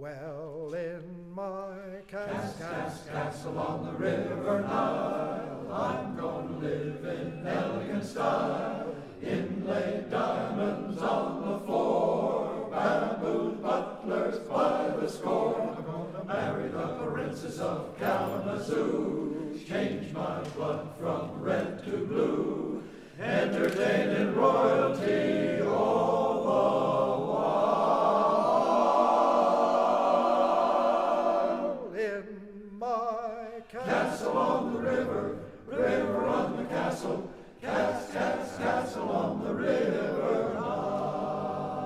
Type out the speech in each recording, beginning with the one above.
Well, in my cas- cas- castle on the river Nile, I'm gonna live in elegant style. Inlaid diamonds on the floor, bamboo butlers by the score. I'm gonna marry the princess of Kalamazoo, change my blood from red to blue, entertaining royalty my cas- Castle on the river, river on the castle, cats, cats, castle on the river. Nile.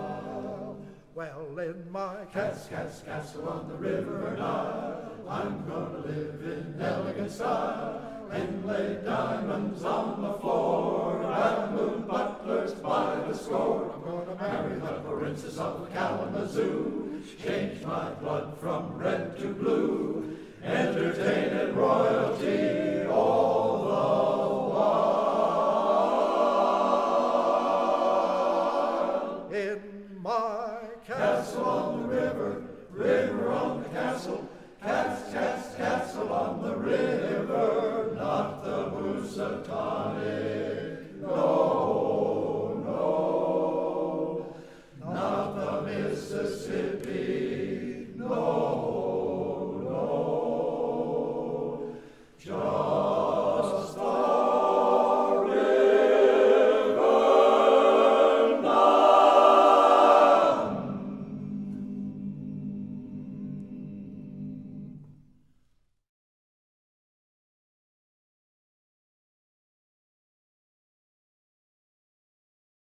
Well, in my Cats, cats, castle on the river. Nile. I'm gonna live in elegant style. Ah. Inlaid diamonds on the floor, bamboo butlers by the score. I'm gonna marry the princess of Kalamazoo, change my blood from red to blue, entertaining royalty all the while. in my Castle on the river, river on the castle,